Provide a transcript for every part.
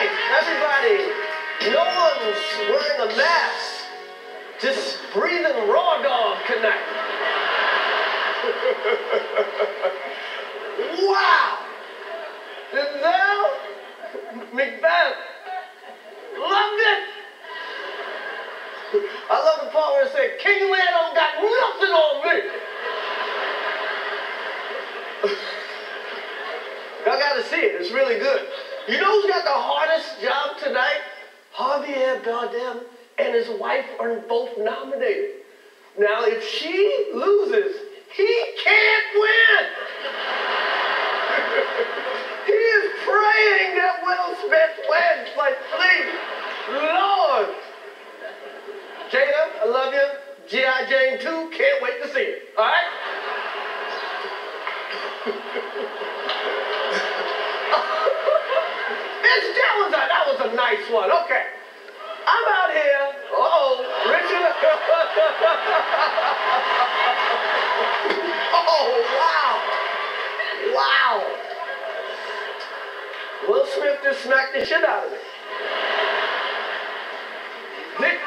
Everybody, no one's wearing a mask. Just breathing raw dog tonight. wow! And now, Macbeth loved it. I love the part where it said, King Lear don't got nothing on me. Y'all gotta see it, it's really good. You know who's got the hardest job tonight? Javier Bardem and his wife are both nominated. Now, if she loses, he can't win. he is praying that Will Smith wins. Like, please, Lord. Jada, I love you. G.I. Jane 2, can't wait to see it. All right? it's, that, was a, that was a nice one. Okay. I'm out here. Oh, Richard. oh, wow. Wow. Will Smith just smacked the shit out of me. Nick.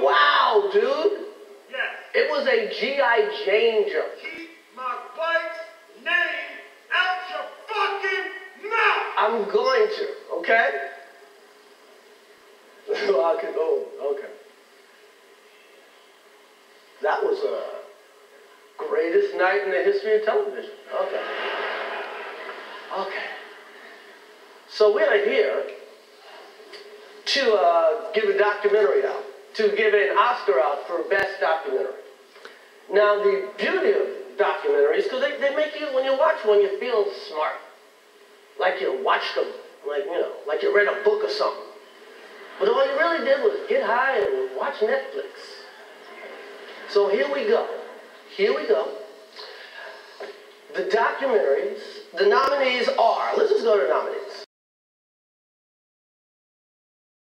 Wow, dude. Yes. It was a G.I. Jane joke. I'm going to, okay? I can, oh, okay. That was a greatest night in the history of television. Okay. Okay. So we are here to uh, give a documentary out, to give an Oscar out for best documentary. Now the beauty of documentaries, because they, they make you, when you watch one, you feel smart like you watched them, like, you know, like you read a book or something. But all you really did was get high and watch Netflix. So here we go. Here we go. The documentaries, the nominees are,